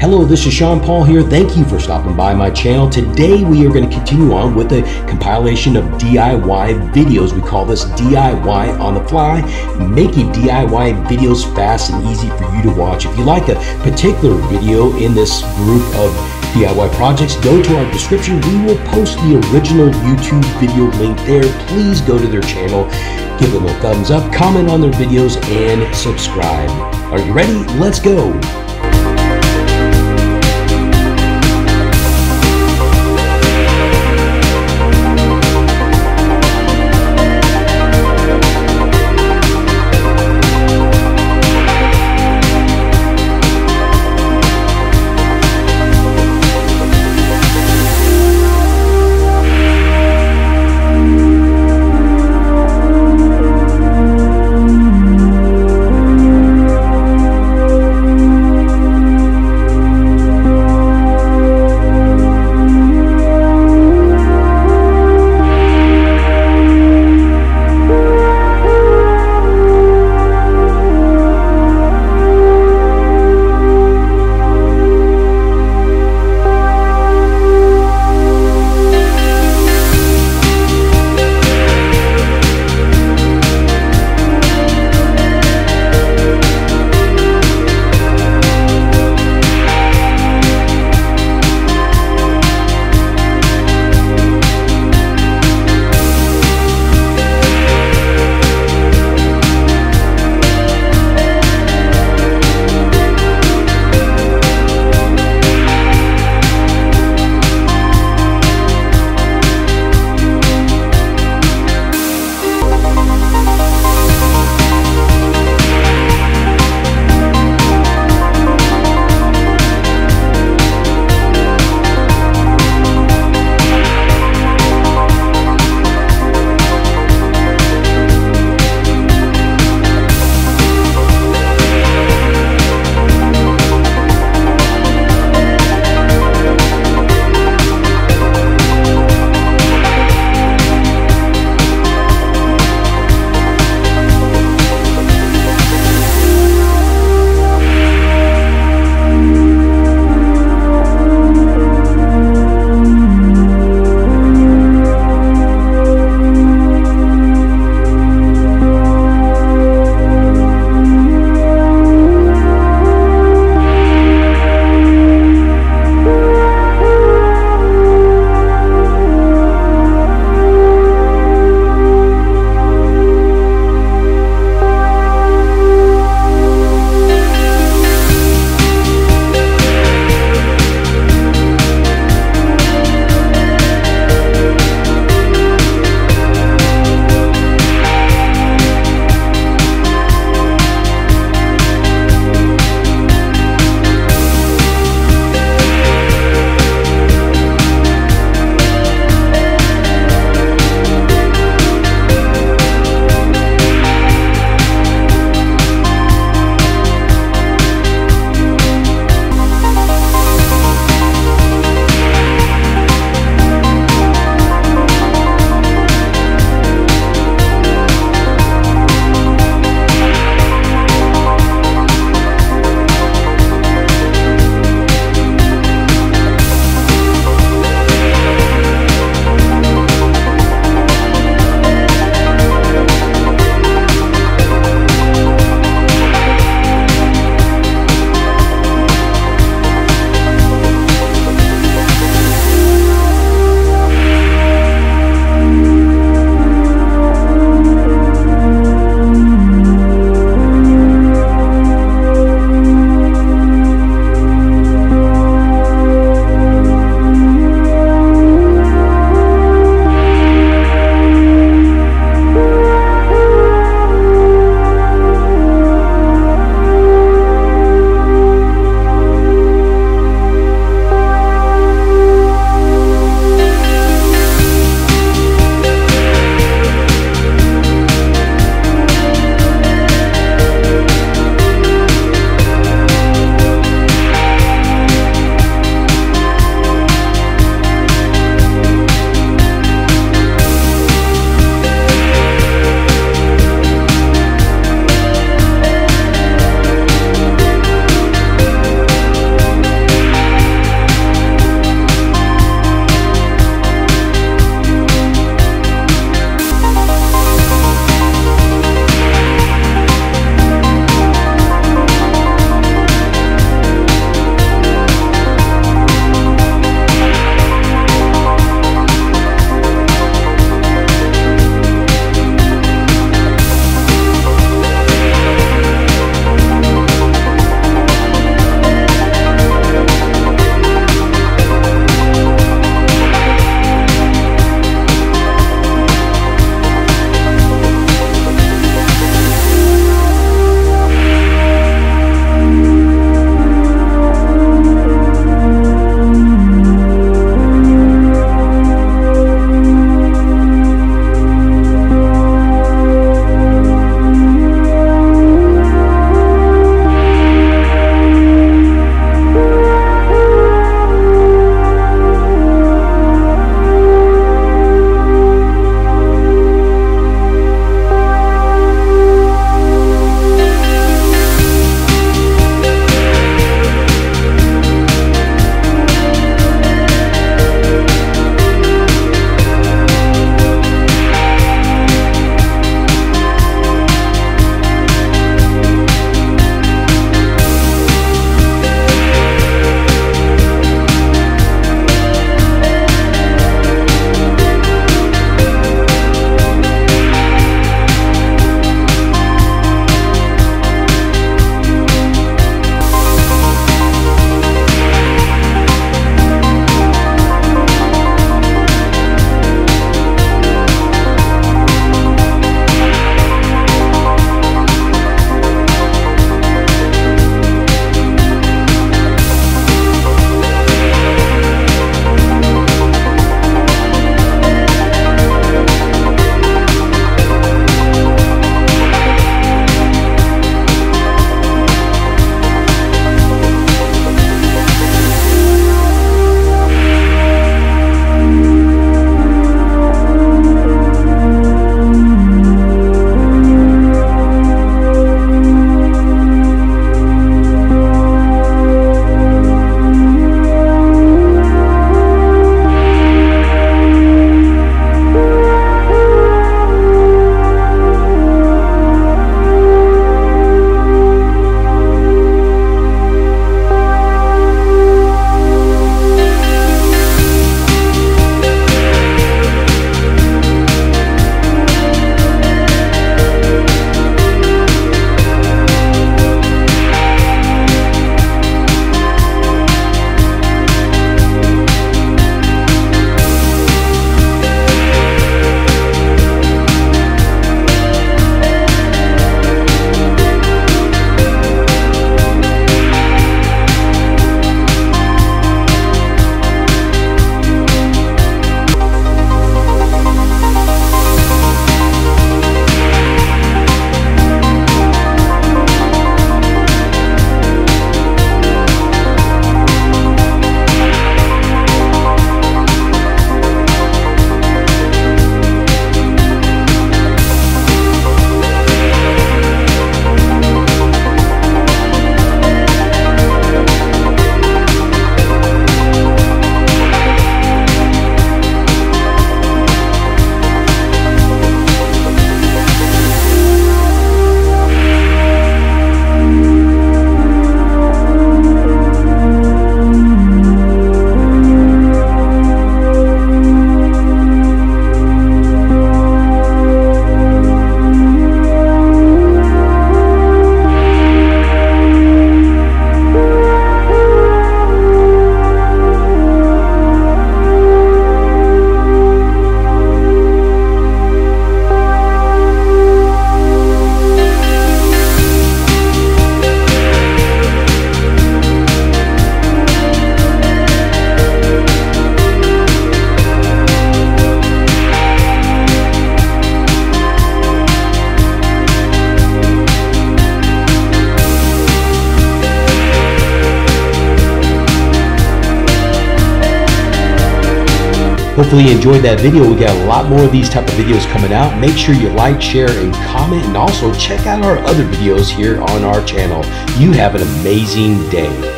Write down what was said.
Hello, this is Shawn Paul here. Thank you for stopping by my channel. Today we are going to continue on with a compilation of DIY videos. We call this DIY on the fly, making DIY videos fast and easy for you to watch. If you like a particular video in this group of DIY projects, go to our description. We will post the original YouTube video link there. Please go to their channel, give them a thumbs up, comment on their videos, and subscribe. Are you ready? Let's go. Hopefully you enjoyed that video. We got a lot more of these type of videos coming out. Make sure you like, share, and comment, and also check out our other videos here on our channel. You have an amazing day.